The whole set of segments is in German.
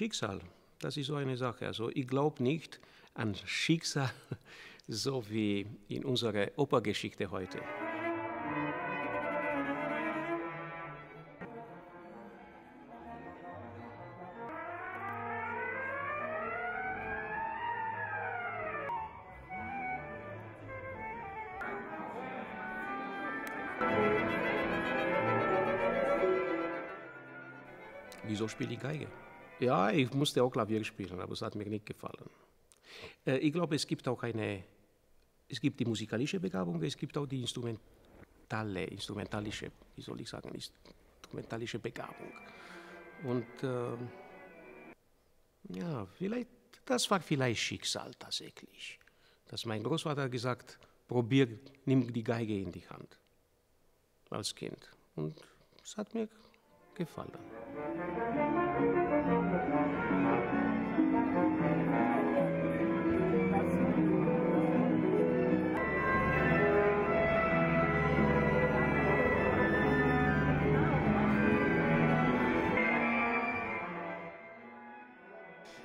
Schicksal, das ist so eine Sache. Also ich glaube nicht an Schicksal, so wie in unserer Opergeschichte heute. Wieso spiele ich Geige? Ja, ich musste auch Klavier spielen, aber es hat mir nicht gefallen. Äh, ich glaube, es gibt auch eine, es gibt die musikalische Begabung, es gibt auch die instrumentale, instrumentalische, wie soll ich sagen, instrumentalische Begabung. Und äh, ja, vielleicht, das war vielleicht Schicksal tatsächlich, dass mein Großvater gesagt, probier, nimm die Geige in die Hand als Kind. Und es hat mir gefallen.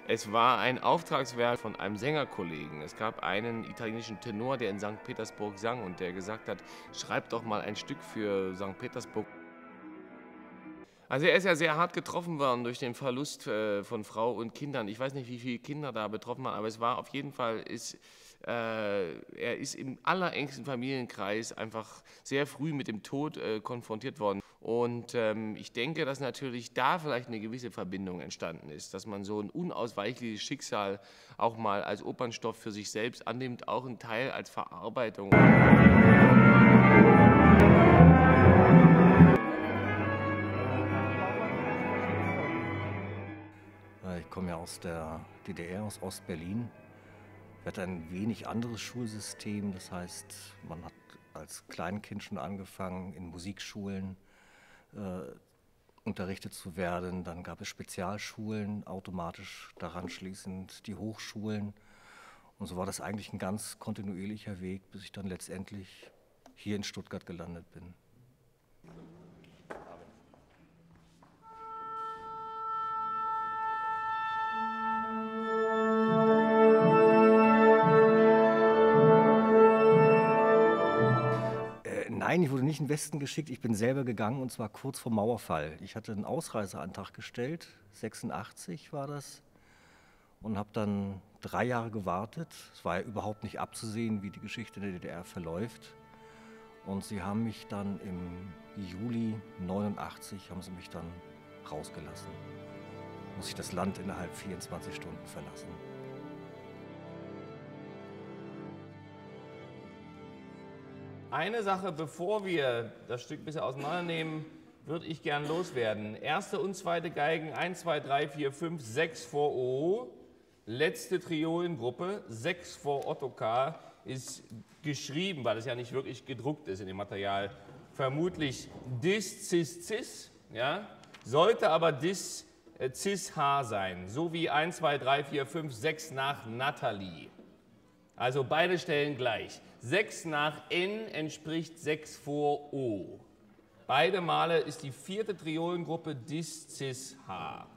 Es war ein Auftragswerk von einem Sängerkollegen. Es gab einen italienischen Tenor, der in St. Petersburg sang und der gesagt hat, schreib doch mal ein Stück für St. Petersburg. Also er ist ja sehr hart getroffen worden durch den Verlust äh, von Frau und Kindern. Ich weiß nicht, wie viele Kinder da betroffen waren, aber es war auf jeden Fall, ist, äh, er ist im allerengsten Familienkreis einfach sehr früh mit dem Tod äh, konfrontiert worden. Und ähm, ich denke, dass natürlich da vielleicht eine gewisse Verbindung entstanden ist, dass man so ein unausweichliches Schicksal auch mal als Opernstoff für sich selbst annimmt, auch ein Teil als Verarbeitung. Ich komme ja aus der DDR, aus Ostberlin. Wir hatten ein wenig anderes Schulsystem. Das heißt, man hat als Kleinkind schon angefangen, in Musikschulen äh, unterrichtet zu werden. Dann gab es Spezialschulen, automatisch daran schließend die Hochschulen. Und so war das eigentlich ein ganz kontinuierlicher Weg, bis ich dann letztendlich hier in Stuttgart gelandet bin. Nein, ich wurde nicht in den Westen geschickt. Ich bin selber gegangen und zwar kurz vor Mauerfall. Ich hatte einen Ausreiseantrag gestellt, 86 war das, und habe dann drei Jahre gewartet. Es war ja überhaupt nicht abzusehen, wie die Geschichte der DDR verläuft. Und sie haben mich dann im Juli 89 haben sie mich dann rausgelassen. Muss ich das Land innerhalb 24 Stunden verlassen. Eine Sache, bevor wir das Stück ein bisschen auseinandernehmen, würde ich gern loswerden. Erste und zweite Geigen 1, 2, 3, 4, 5, 6 vor O. Letzte Triolengruppe 6 vor Ottokar ist geschrieben, weil es ja nicht wirklich gedruckt ist in dem Material. Vermutlich dis, cis, cis. Ja? Sollte aber dis, äh, cis, h sein. So wie 1, 2, 3, 4, 5, 6 nach Nathalie. Also beide Stellen gleich. 6 nach N entspricht 6 vor O. Beide Male ist die vierte Triolengruppe Dis, Cis, H.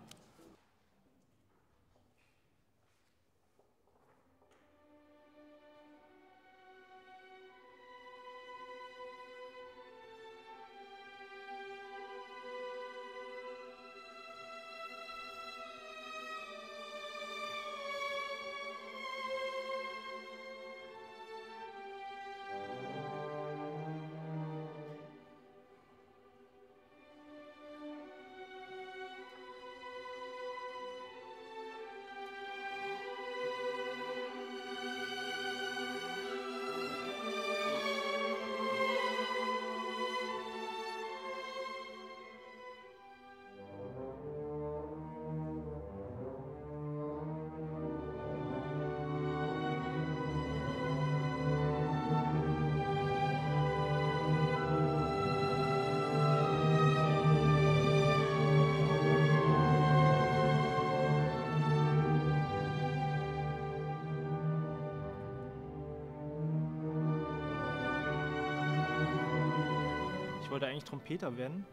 wollte eigentlich Trompeter werden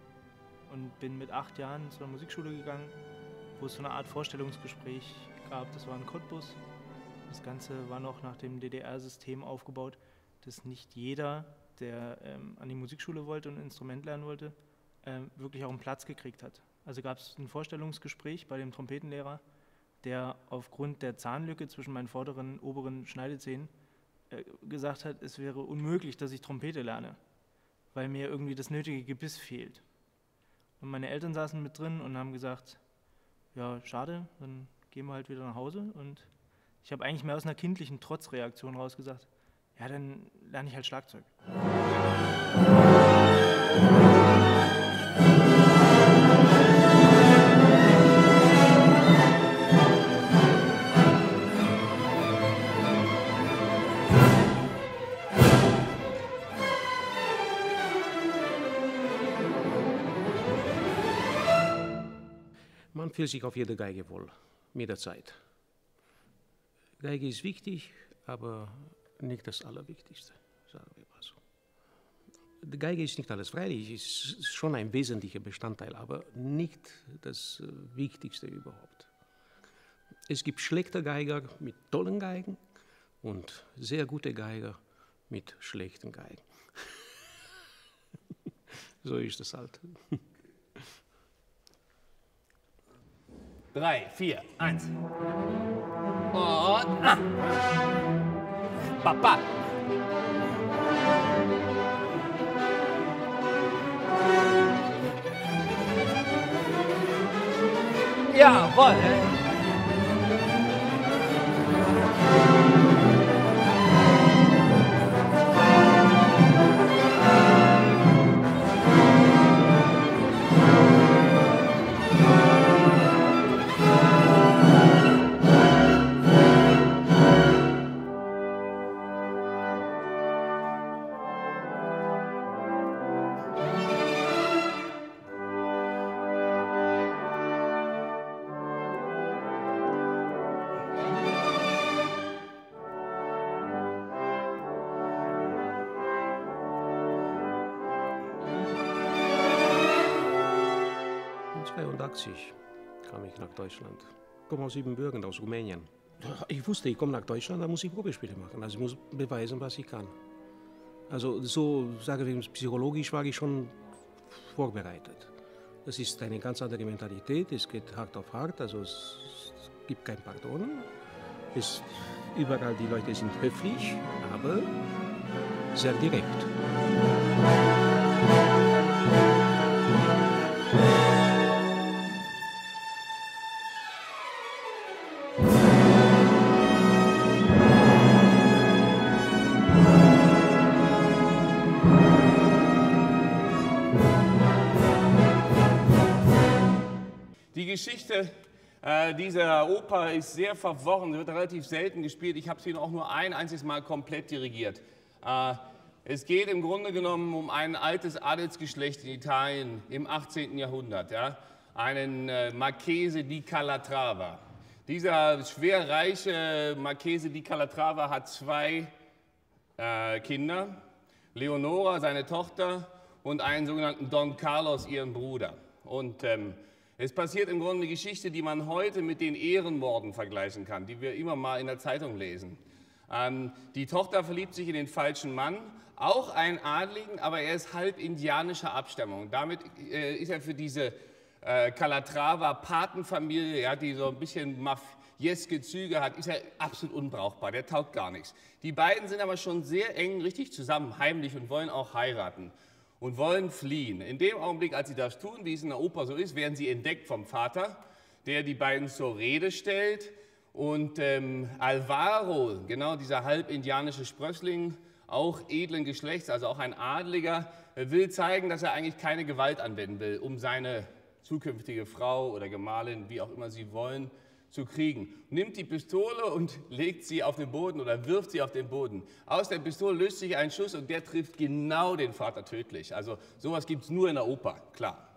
und bin mit acht Jahren zur Musikschule gegangen wo es so eine Art Vorstellungsgespräch gab. Das war ein Cottbus. Das Ganze war noch nach dem DDR-System aufgebaut, dass nicht jeder, der ähm, an die Musikschule wollte und ein Instrument lernen wollte, ähm, wirklich auch einen Platz gekriegt hat. Also gab es ein Vorstellungsgespräch bei dem Trompetenlehrer, der aufgrund der Zahnlücke zwischen meinen vorderen und oberen Schneidezähnen äh, gesagt hat, es wäre unmöglich, dass ich Trompete lerne, weil mir irgendwie das nötige Gebiss fehlt. Und meine Eltern saßen mit drin und haben gesagt, ja, schade, dann gehen wir halt wieder nach Hause. Und ich habe eigentlich mehr aus einer kindlichen Trotzreaktion raus gesagt, ja, dann lerne ich halt Schlagzeug. Fühlt sich auf jeder Geige wohl, mit der Zeit. Geige ist wichtig, aber nicht das Allerwichtigste, sagen wir mal so. Die Geige ist nicht alles freilich, ist schon ein wesentlicher Bestandteil, aber nicht das äh, Wichtigste überhaupt. Es gibt schlechte Geiger mit tollen Geigen und sehr gute Geiger mit schlechten Geigen. so ist es halt. Drei, vier, eins. Und ah. Papa. Jawohl. Deutschland. Ich komme aus Siebenbürgen, aus Rumänien. Ich wusste, ich komme nach Deutschland, da muss ich Probespiele machen. Also ich muss beweisen, was ich kann. Also so, sage ich, psychologisch war ich schon vorbereitet. Das ist eine ganz andere Mentalität, es geht hart auf hart, also es, es gibt kein Pardon. Es, überall die Leute sind höflich, aber sehr direkt. Äh, dieser Oper ist sehr verworren, wird relativ selten gespielt. Ich habe sie auch nur ein einziges Mal komplett dirigiert. Äh, es geht im Grunde genommen um ein altes Adelsgeschlecht in Italien im 18. Jahrhundert, ja? einen äh, Marchese di Calatrava. Dieser schwer reiche Marchese di Calatrava hat zwei äh, Kinder, Leonora, seine Tochter, und einen sogenannten Don Carlos, ihren Bruder. Und ähm, es passiert im Grunde eine Geschichte, die man heute mit den Ehrenmorden vergleichen kann, die wir immer mal in der Zeitung lesen. Ähm, die Tochter verliebt sich in den falschen Mann, auch einen Adligen, aber er ist halb indianischer Abstammung. Damit äh, ist er für diese äh, Calatrava-Patenfamilie, ja, die so ein bisschen mafieske Züge hat, ist er absolut unbrauchbar. Der taugt gar nichts. Die beiden sind aber schon sehr eng, richtig zusammen, heimlich und wollen auch heiraten und wollen fliehen. In dem Augenblick, als sie das tun, wie es in der Oper so ist, werden sie entdeckt vom Vater, der die beiden zur Rede stellt. Und ähm, Alvaro, genau dieser halbindianische Sprössling, auch edlen Geschlechts, also auch ein Adliger, will zeigen, dass er eigentlich keine Gewalt anwenden will, um seine zukünftige Frau oder Gemahlin, wie auch immer sie wollen, zu kriegen. Nimmt die Pistole und legt sie auf den Boden oder wirft sie auf den Boden. Aus der Pistole löst sich ein Schuss und der trifft genau den Vater tödlich. Also sowas gibt es nur in der Oper, klar.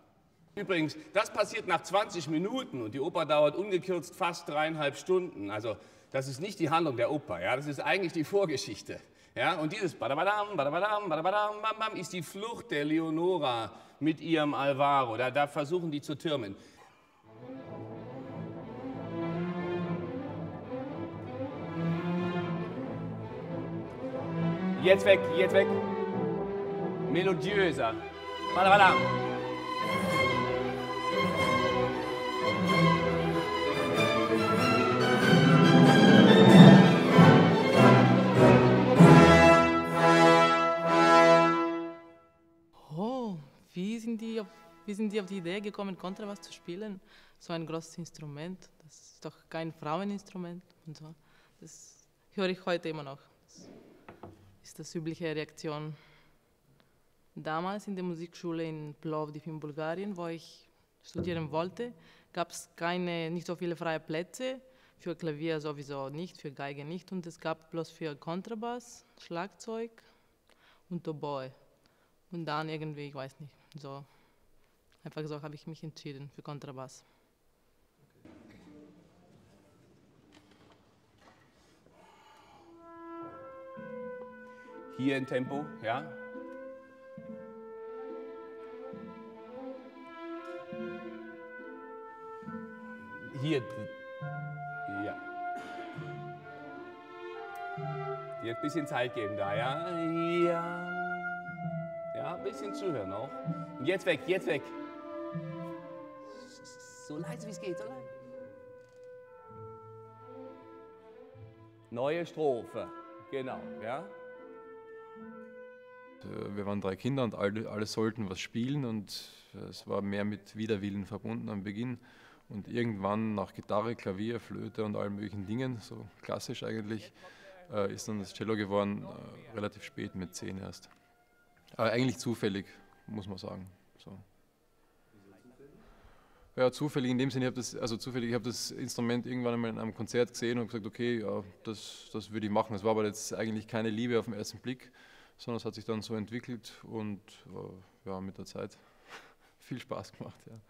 Übrigens, das passiert nach 20 Minuten und die Oper dauert ungekürzt fast dreieinhalb Stunden. Also das ist nicht die Handlung der Oper, ja, das ist eigentlich die Vorgeschichte. Ja, und dieses Badabadam, Badabadam, Badabadam, bam, bam, ist die Flucht der Leonora mit ihrem Alvaro. Da, da versuchen die zu türmen. Jetzt weg, jetzt weg. Melodiöser. Voilà, voilà. Oh, wie sind, die auf, wie sind die auf die Idee gekommen, Kontrabass zu spielen? So ein großes Instrument, das ist doch kein Fraueninstrument und so. Das höre ich heute immer noch. Das ist das übliche Reaktion. Damals in der Musikschule in Plovdiv in Bulgarien, wo ich studieren wollte, gab es keine, nicht so viele freie Plätze. Für Klavier sowieso nicht, für Geige nicht. Und es gab bloß für Kontrabass, Schlagzeug und Oboe. Und dann irgendwie, ich weiß nicht, so einfach so habe ich mich entschieden für Kontrabass. Hier in Tempo, ja. Hier. Ja. Dir ein bisschen Zeit geben da, ja? Ja. Ja, ein bisschen zuhören auch. Und jetzt weg, jetzt weg. So leise wie es geht, so leise. Neue Strophe. Genau, ja. Äh, Wir waren drei Kinder und alle, alle sollten was spielen und äh, es war mehr mit Widerwillen verbunden am Beginn. Und irgendwann nach Gitarre, Klavier, Flöte und allen möglichen Dingen, so klassisch eigentlich, äh, ist dann das Cello geworden, relativ spät mit zehn erst. Aber eigentlich zufällig, muss man sagen. So. Ja, zufällig in dem Sinne, ich habe das, also zufällig, ich habe das Instrument irgendwann einmal in einem Konzert gesehen und gesagt, okay, ja, das, das würde ich machen. Es war aber jetzt eigentlich keine Liebe auf den ersten Blick, sondern es hat sich dann so entwickelt und äh, ja, mit der Zeit viel Spaß gemacht. Ja.